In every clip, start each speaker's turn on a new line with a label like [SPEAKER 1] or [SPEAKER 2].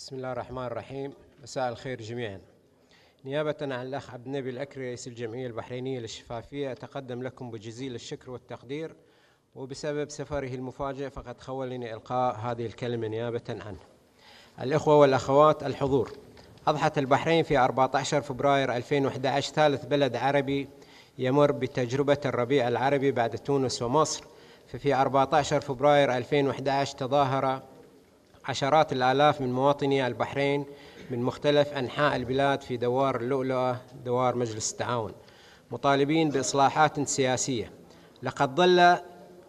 [SPEAKER 1] بسم الله الرحمن الرحيم. مساء الخير جميعا. نيابة عن الأخ عبد النبي الأكري رئيس الجمعية البحرينية للشفافية أتقدم لكم بجزيل الشكر والتقدير وبسبب سفره المفاجئ فقد خولني إلقاء هذه الكلمة نيابة عنه. الإخوة والأخوات الحضور. أضحت البحرين في 14 فبراير 2011 ثالث بلد عربي يمر بتجربة الربيع العربي بعد تونس ومصر. ففي 14 فبراير 2011 تظاهر عشرات الآلاف من مواطني البحرين من مختلف أنحاء البلاد في دوار اللؤلؤة دوار مجلس التعاون مطالبين بإصلاحات سياسية. لقد ظل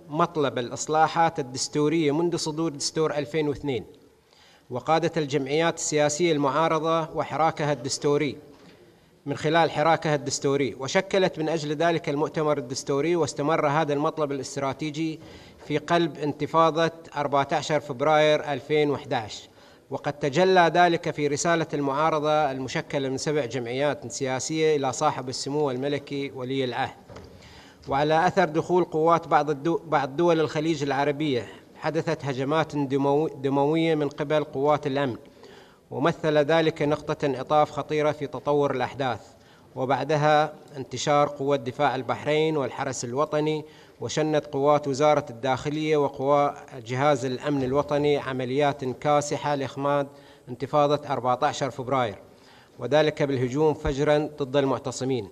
[SPEAKER 1] مطلب الإصلاحات الدستورية منذ صدور دستور 2002 وقادت الجمعيات السياسية المعارضة وحراكها الدستوري من خلال حراكها الدستوري وشكلت من أجل ذلك المؤتمر الدستوري واستمر هذا المطلب الاستراتيجي في قلب انتفاضة 14 فبراير 2011 وقد تجلى ذلك في رسالة المعارضة المشكلة من سبع جمعيات سياسية إلى صاحب السمو الملكي ولي العهد. وعلى أثر دخول قوات بعض الدو بعض دول الخليج العربية حدثت هجمات دموية من قبل قوات الأمن. ومثل ذلك نقطة انعطاف خطيرة في تطور الأحداث وبعدها انتشار قوات دفاع البحرين والحرس الوطني وشنت قوات وزارة الداخلية وقوى جهاز الأمن الوطني عمليات كاسحة لإخماد انتفاضة 14 فبراير. وذلك بالهجوم فجرا ضد المعتصمين.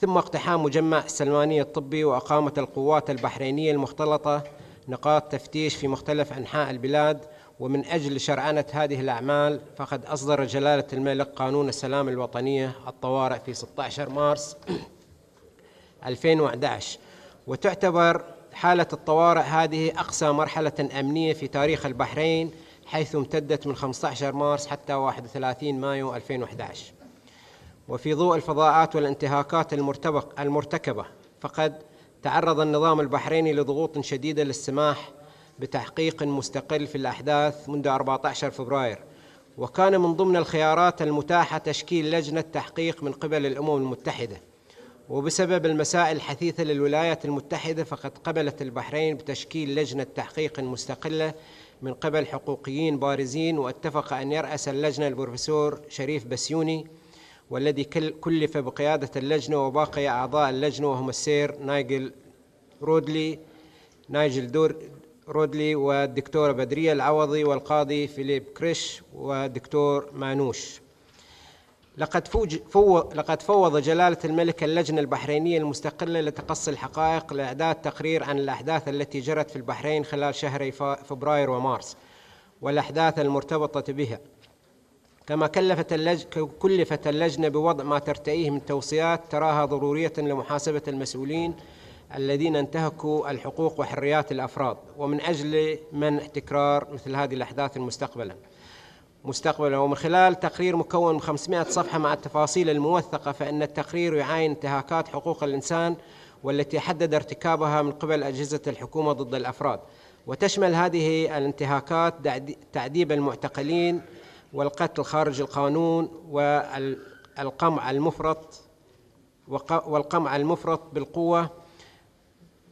[SPEAKER 1] ثم اقتحام مجمع السلمانية الطبي وأقامت القوات البحرينية المختلطة نقاط تفتيش في مختلف أنحاء البلاد ومن أجل شرعنة هذه الأعمال فقد أصدر جلالة الملك قانون السلام الوطنية الطوارئ في 16 مارس 2011 وتعتبر حالة الطوارئ هذه أقصى مرحلة أمنية في تاريخ البحرين حيث امتدت من 15 مارس حتى 31 مايو 2011 وفي ضوء الفضاءات والانتهاكات المرتكبة فقد تعرض النظام البحريني لضغوط شديدة للسماح بتحقيق مستقل في الأحداث منذ 14 فبراير. وكان من ضمن الخيارات المتاحة تشكيل لجنة تحقيق من قبل الأمم المتحدة. وبسبب المساعي الحثيثة للولايات المتحدة فقد قبلت البحرين بتشكيل لجنة تحقيق مستقلة من قبل حقوقيين بارزين. واتفق أن يرأس اللجنة البروفيسور شريف بسيوني والذي كلف بقيادة اللجنة وباقي أعضاء اللجنة وهم السير نايجل رودلي نايجل دور رودلي والدكتورة بدرية العوضي والقاضي فيليب كريش والدكتور ماهنوش. لقد, فوج فو لقد فوض جلالة الملك اللجنة البحرينية المستقلة لتقصي الحقائق لإعداد تقرير عن الأحداث التي جرت في البحرين خلال شهري فبراير ومارس والأحداث المرتبطة بها. كما كلفت اللج... كلفت اللجنة بوضع ما ترتئيه من توصيات تراها ضرورية لمحاسبة المسؤولين الذين انتهكوا الحقوق وحريات الأفراد ومن أجل منع تكرار مثل هذه الأحداث مستقبلا مستقبلا ومن خلال تقرير مكون من 500 صفحة مع التفاصيل الموثقة فإن التقرير يعاين انتهاكات حقوق الإنسان والتي حدد ارتكابها من قبل أجهزة الحكومة ضد الأفراد. وتشمل هذه الانتهاكات تعذيب المعتقلين والقتل خارج القانون والقمع المفرط والقمع المفرط بالقوة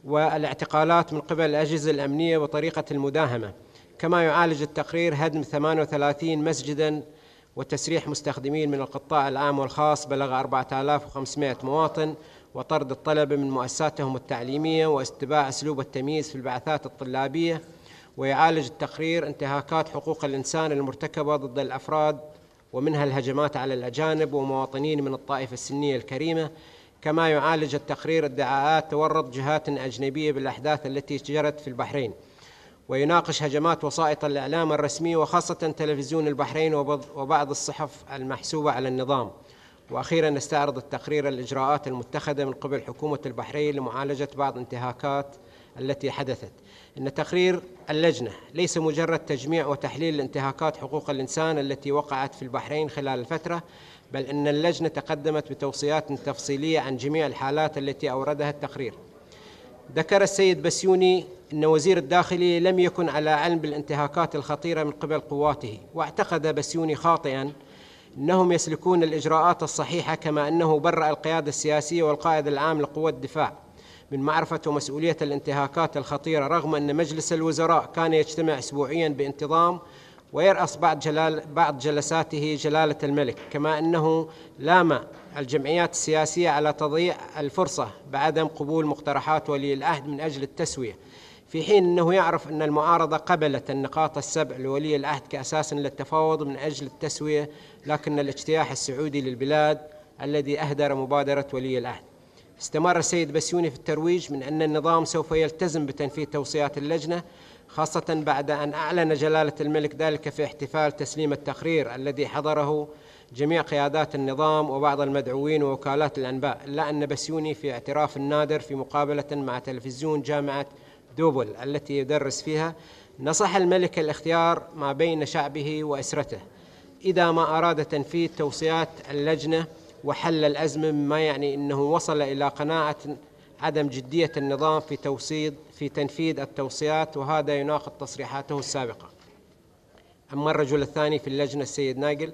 [SPEAKER 1] والاعتقالات من قبل الأجهزة الأمنية وطريقة المداهمة. كما يعالج التقرير هدم 38 مسجدا وتسريح مستخدمين من القطاع العام والخاص بلغ 4500 مواطن وطرد الطلبة من مؤسساتهم التعليمية واستباع أسلوب التمييز في البعثات الطلابية. ويعالج التقرير انتهاكات حقوق الإنسان المرتكبة ضد الأفراد ومنها الهجمات على الأجانب ومواطنين من الطائفة السنية الكريمة. كما يعالج التقرير ادعاءات تورط جهات أجنبية بالأحداث التي جرت في البحرين. ويناقش هجمات وسائط الإعلام الرسمي وخاصة تلفزيون البحرين وبعض الصحف المحسوبة على النظام. وأخيرا نستعرض التقرير الإجراءات المتخذة من قبل حكومة البحرين لمعالجة بعض انتهاكات التي حدثت. إن تقرير اللجنة ليس مجرد تجميع وتحليل لانتهاكات حقوق الإنسان التي وقعت في البحرين خلال الفترة بل إن اللجنة تقدمت بتوصيات تفصيلية عن جميع الحالات التي أوردها التقرير. ذكر السيد بسيوني إن وزير الداخليه لم يكن على علم بالانتهاكات الخطيرة من قبل قواته واعتقد بسيوني خاطئا إنهم يسلكون الإجراءات الصحيحة كما إنه برأ القيادة السياسية والقائد العام لقوات الدفاع. من معرفة ومسؤولية الانتهاكات الخطيرة رغم أن مجلس الوزراء كان يجتمع اسبوعيا بانتظام ويرأس بعض, جلال بعض جلساته جلالة الملك كما أنه لام الجمعيات السياسية على تضييع الفرصة بعدم قبول مقترحات ولي العهد من أجل التسوية في حين أنه يعرف أن المعارضة قبلت النقاط السبع لولي العهد كأساس للتفاوض من أجل التسوية لكن الاجتياح السعودي للبلاد الذي أهدر مبادرة ولي العهد. استمر السيد بسيوني في الترويج من أن النظام سوف يلتزم بتنفيذ توصيات اللجنة خاصة بعد أن أعلن جلالة الملك ذلك في احتفال تسليم التقرير الذي حضره جميع قيادات النظام وبعض المدعوين ووكالات الأنباء. إلا أن بسيوني في اعتراف نادر في مقابلة مع تلفزيون جامعة دوبل التي يدرس فيها نصح الملك الاختيار ما بين شعبه وأسرته. إذا ما أراد تنفيذ توصيات اللجنة وحل الأزمة مما يعني أنه وصل إلى قناعة عدم جدية النظام في توصيد في تنفيذ التوصيات وهذا يناقض تصريحاته السابقة. أما الرجل الثاني في اللجنة السيد ناقل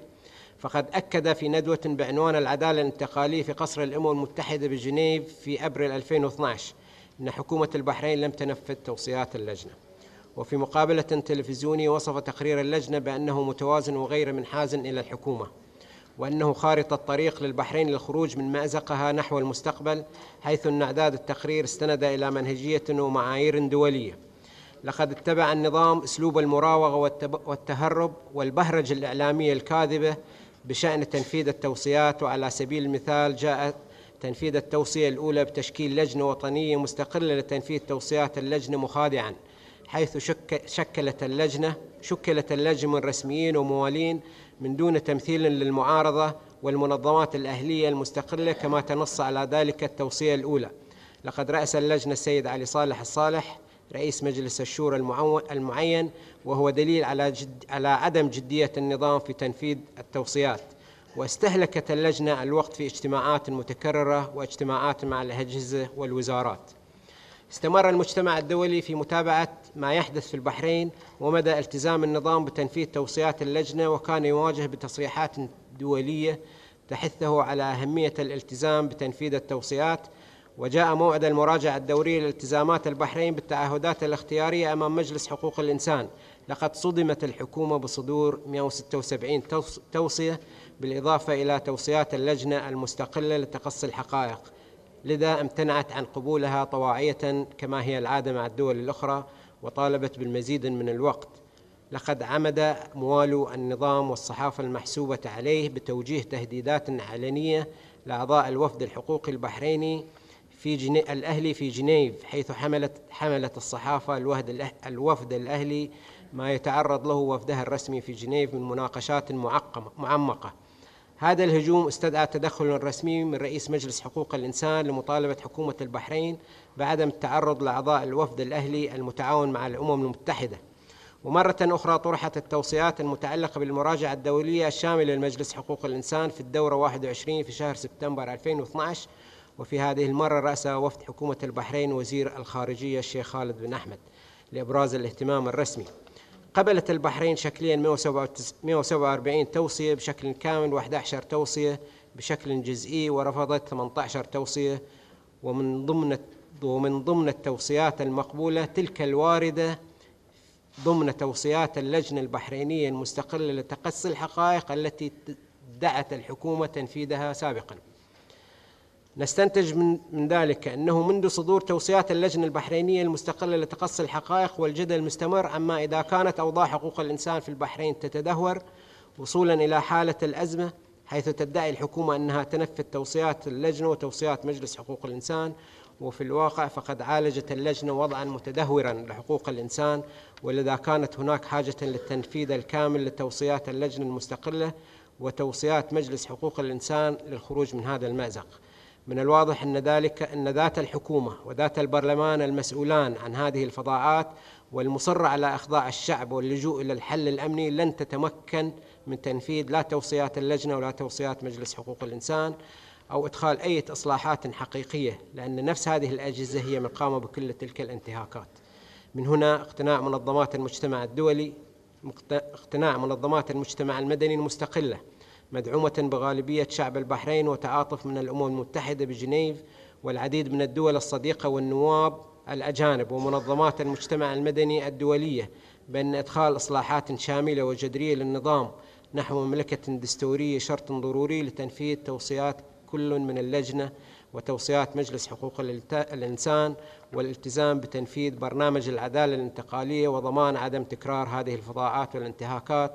[SPEAKER 1] فقد أكد في ندوة بعنوان العدالة الانتقالية في قصر الأمم المتحدة بجنيف في أبريل 2012 أن حكومة البحرين لم تنفذ توصيات اللجنة. وفي مقابلة تلفزيونية وصف تقرير اللجنة بأنه متوازن وغير منحاز إلى الحكومة. وأنه خارطة طريق للبحرين للخروج من مأزقها نحو المستقبل حيث أن إعداد التقرير استند إلى منهجية ومعايير دولية. لقد اتبع النظام أسلوب المراوغة والتهرب والبهرج الإعلامية الكاذبة بشأن تنفيذ التوصيات وعلى سبيل المثال جاءت تنفيذ التوصية الأولى بتشكيل لجنة وطنية مستقلة لتنفيذ توصيات اللجنة مخادعا حيث شك شكلت اللجنة شكلت اللجنة من رسميين وموالين من دون تمثيل للمعارضة والمنظمات الأهلية المستقلة كما تنص على ذلك التوصية الأولى. لقد رأس اللجنة السيد علي صالح الصالح رئيس مجلس الشورى المعين وهو دليل على جد على عدم جدية النظام في تنفيذ التوصيات. واستهلكت اللجنة الوقت في اجتماعات متكررة واجتماعات مع الأجهزة والوزارات. استمر المجتمع الدولي في متابعة ما يحدث في البحرين ومدى التزام النظام بتنفيذ توصيات اللجنة وكان يواجه بتصريحات دولية تحثه على أهمية الالتزام بتنفيذ التوصيات. وجاء موعد المراجعة الدورية لالتزامات البحرين بالتعهدات الاختيارية أمام مجلس حقوق الإنسان. لقد صدمت الحكومة بصدور 176 توصية بالإضافة إلى توصيات اللجنة المستقلة لتقصي الحقائق. لذا امتنعت عن قبولها طواعية كما هي العادة مع الدول الأخرى وطالبت بالمزيد من الوقت. لقد عمد موالو النظام والصحافة المحسوبة عليه بتوجيه تهديدات علنية لأعضاء الوفد الحقوقي البحريني في جني... الأهلي في جنيف حيث حملت حملت الصحافة الوفد, الأه... الوفد الأهلي ما يتعرض له وفدها الرسمي في جنيف من مناقشات معقمة معمقة. هذا الهجوم استدعى تدخل رسمي من رئيس مجلس حقوق الإنسان لمطالبة حكومة البحرين بعدم التعرض لأعضاء الوفد الأهلي المتعاون مع الأمم المتحدة. ومرة أخرى طرحت التوصيات المتعلقة بالمراجعة الدولية الشاملة لمجلس حقوق الإنسان في الدورة 21 في شهر سبتمبر 2012 وفي هذه المرة رأس وفد حكومة البحرين وزير الخارجية الشيخ خالد بن أحمد لإبراز الاهتمام الرسمي. قبلت البحرين شكليا 147 توصية بشكل كامل و11 توصية بشكل جزئي ورفضت 18 توصية. ومن ضمن ومن ضمن التوصيات المقبولة تلك الواردة ضمن توصيات اللجنة البحرينية المستقلة لتقصي الحقائق التي دعت الحكومة تنفيذها سابقا. نستنتج من, من ذلك أنه منذ صدور توصيات اللجنة البحرينية المستقلة لتقصي الحقائق والجدل المستمر عما إذا كانت أوضاع حقوق الإنسان في البحرين تتدهور وصولا إلى حالة الأزمة حيث تدعي الحكومة أنها تنفذ توصيات اللجنة وتوصيات مجلس حقوق الإنسان وفي الواقع فقد عالجت اللجنة وضعا متدهورا لحقوق الإنسان ولذا كانت هناك حاجة للتنفيذ الكامل لتوصيات اللجنة المستقلة وتوصيات مجلس حقوق الإنسان للخروج من هذا المأزق. من الواضح أن ذلك أن ذات الحكومة وذات البرلمان المسؤولان عن هذه الفضاعات والمصر على إخضاع الشعب واللجوء إلى الحل الأمني لن تتمكن من تنفيذ لا توصيات اللجنة ولا توصيات مجلس حقوق الإنسان أو إدخال أي إصلاحات حقيقية لأن نفس هذه الأجهزة هي من قام بكل تلك الانتهاكات. من هنا اقتناع منظمات المجتمع الدولي اقتناع منظمات المجتمع المدني المستقلة مدعومة بغالبية شعب البحرين وتعاطف من الأمم المتحدة بجنيف والعديد من الدول الصديقة والنواب الأجانب ومنظمات المجتمع المدني الدولية بأن إدخال إصلاحات شاملة وجذرية للنظام. نحو مملكة دستورية شرط ضروري لتنفيذ توصيات كل من اللجنة وتوصيات مجلس حقوق الإنسان والالتزام بتنفيذ برنامج العدالة الانتقالية وضمان عدم تكرار هذه الفظاعات والانتهاكات